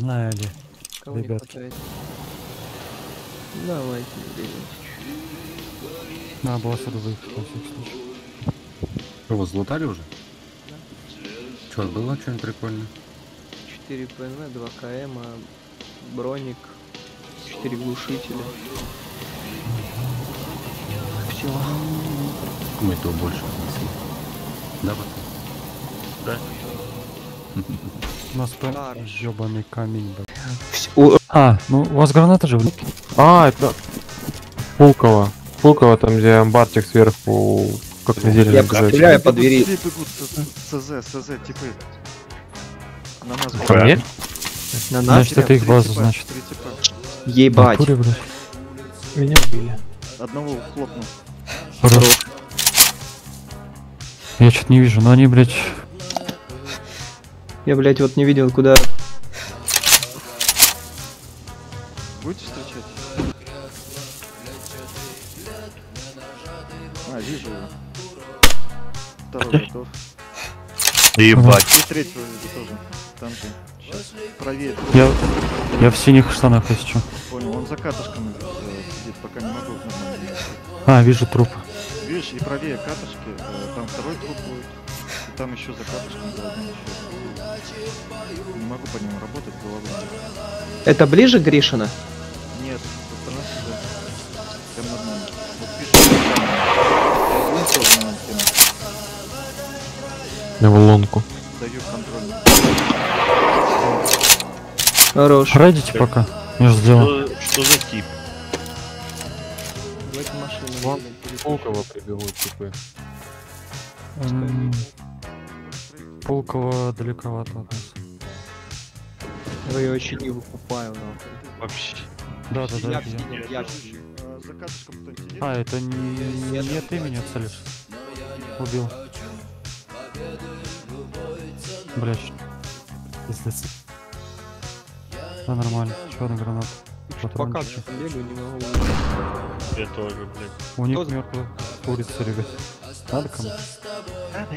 Погнали. Кого не хватает? Давайте, ребят. На босса выехать на всякий случай. Что, вы залутали уже? Что, было что-нибудь прикольное? 4 ПНВ, 2 КМ, а броник, 4 глушителя. Все. Мы этого больше. Да, вот. У нас прям ёбаный камень, блядь. А, ну у вас граната же, блядь? А, это Пулково. Пулково, там где амбарчик сверху, как на зелень Я стреляю по двери. Бегут, СЗ, СЗ, типы. На нас мне? На нас Значит, это их база, типа, значит. типа. Ебать. Блядь. Меня убили. Одного хлопнул. Я что-то не вижу, но они, блядь, Я, блядь, вот не видел, куда... Будете встречать? А, вижу его. Второй готов. Ебать. И третьего вижу тоже. Там же. Сейчас. Правее. я, я в синих штанах, если что. Понял, он за катышками э, сидит, пока не могу. А, вижу труп. Видишь, и правее катышки, э, там второй труп будет. Там еще за катышками за одним еще. Не могу по нему работать головой. Это ближе к Гришина? Нет, стороны сюда. Прям нормально. Вот пишет. Кинуть. Я в лонку. Даю контроль. Хорош. Пройдите пока. Я же сделал. Что за тип? Давайте машину. Пулково прибегут, типа. М, Пулково далековато от нас. Вы ее очень не выкупаю, нахуй. Вообще. Да, да, да. Я я. я кто-нибудь сидит? А, это не, не ты меня целишь. Убил. Блять. Пиздец. Да нормально. Еще одна граната. Пока бегаю, не могу. Я тоже, блядь. У них мертвая курица, ребят. Надо кому? Надо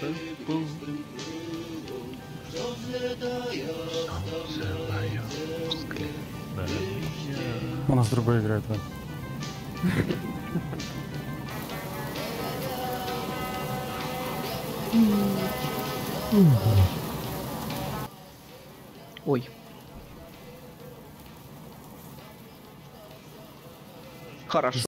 тють. У нас другой играет, да. Ой. Хорошо.